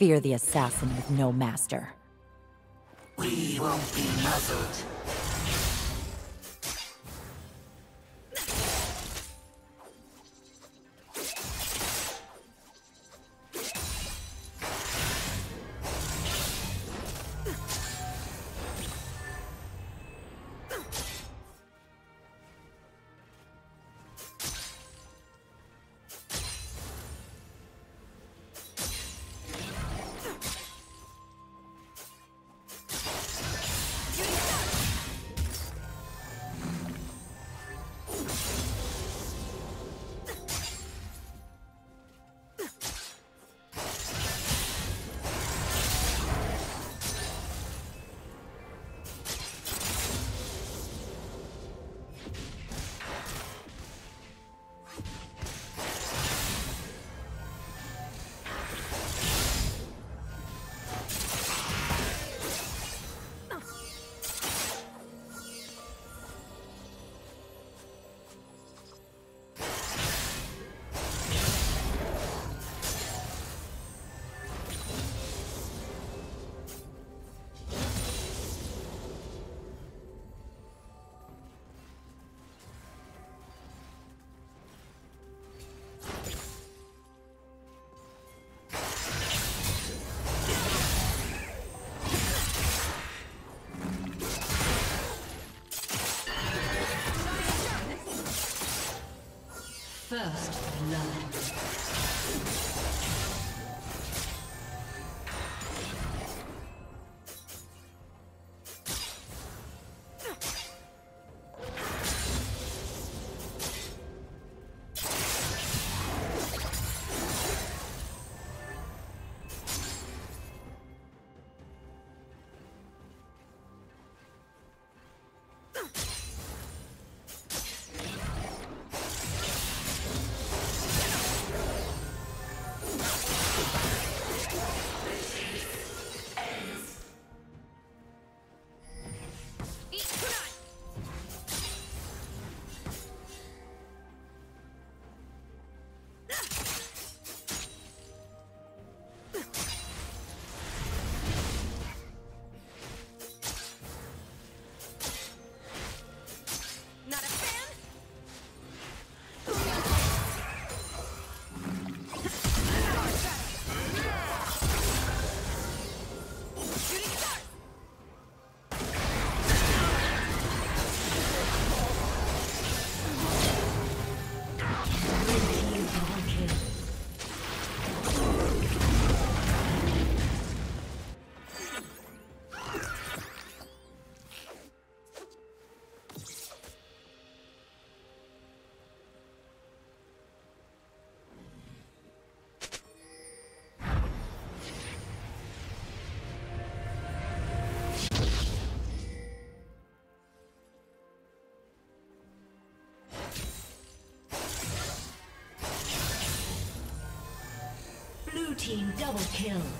Fear the assassin with no master. We won't be muzzled. First blood. Team double kill.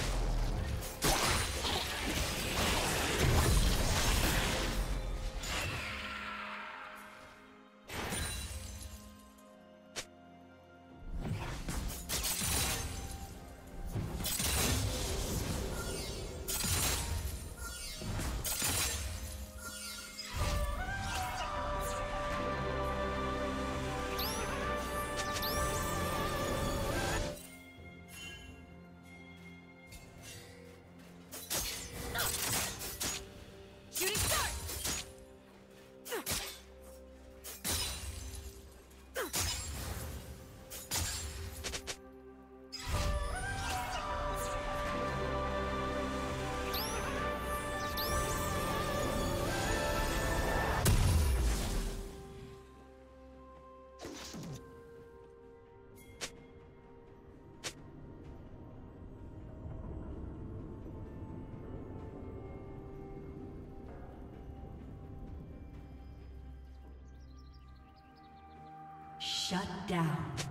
Shut down.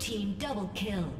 Team double kill.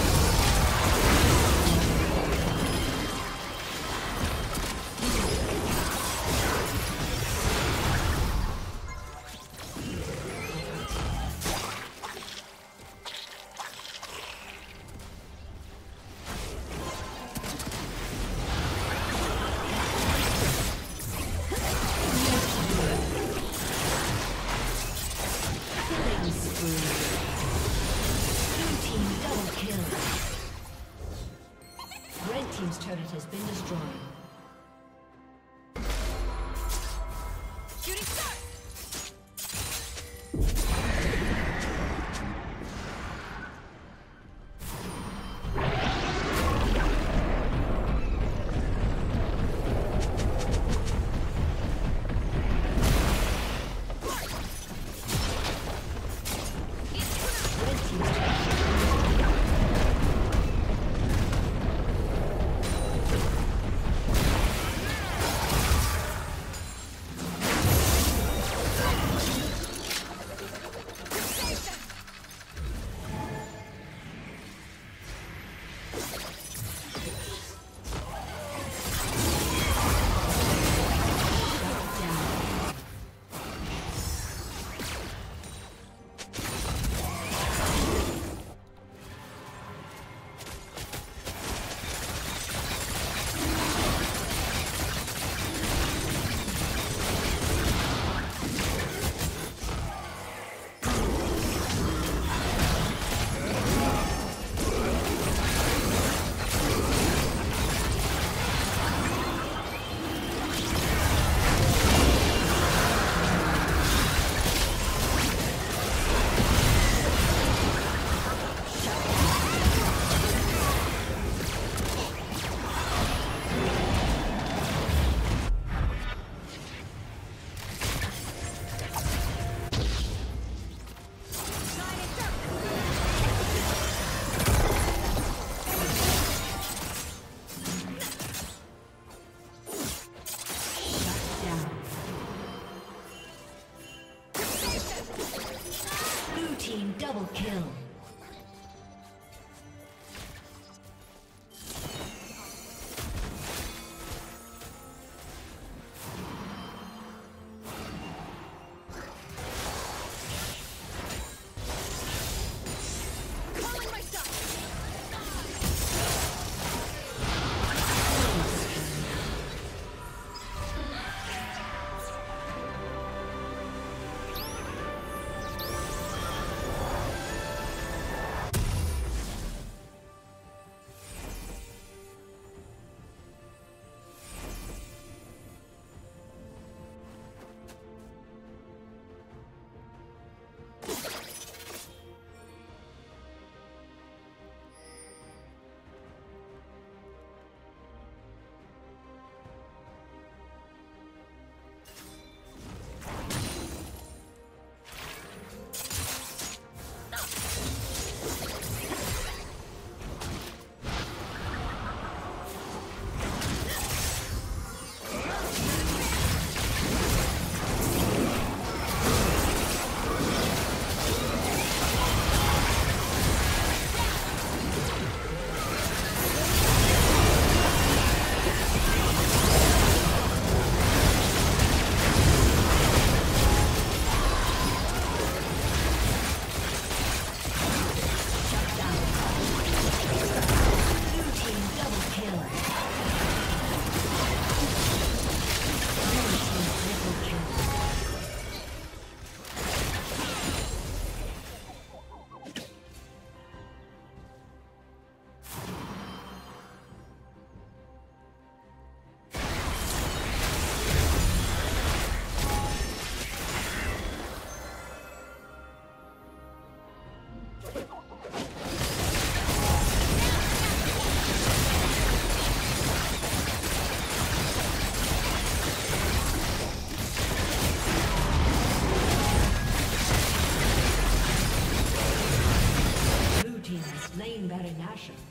passion.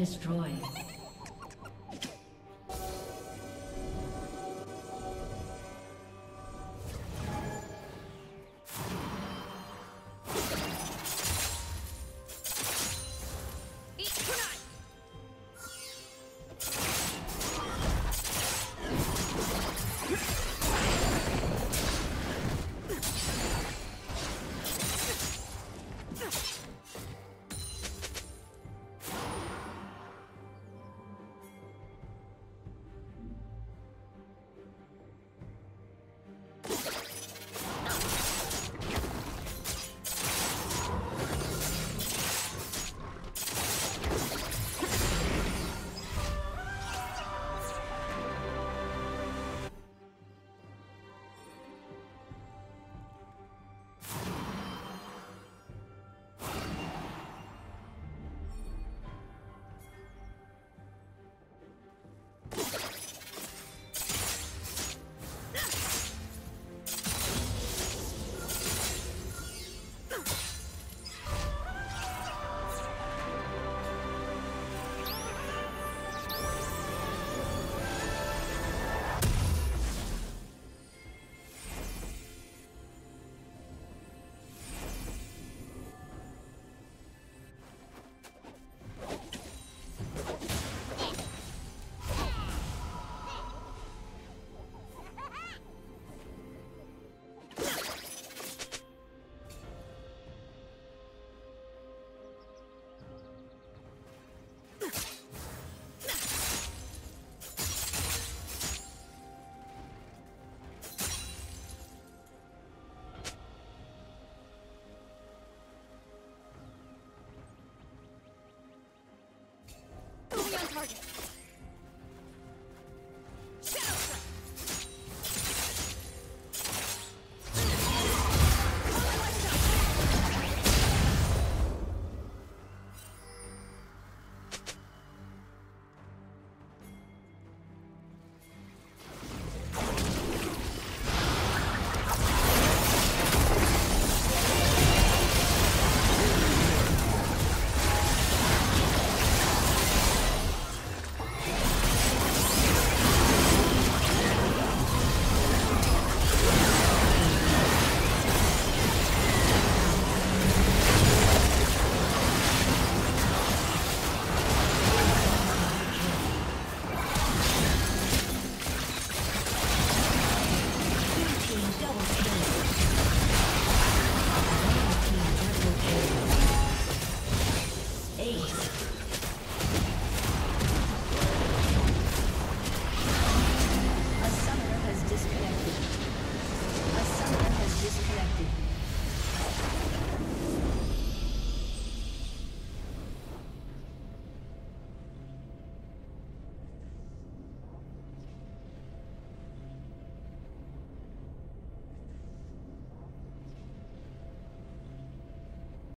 destroyed. target.